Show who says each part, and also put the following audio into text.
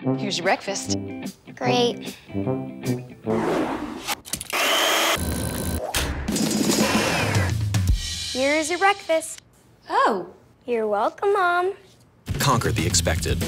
Speaker 1: Here's your breakfast.
Speaker 2: Great. Here's your breakfast.
Speaker 1: Oh.
Speaker 2: You're welcome, Mom.
Speaker 3: Conquer the expected.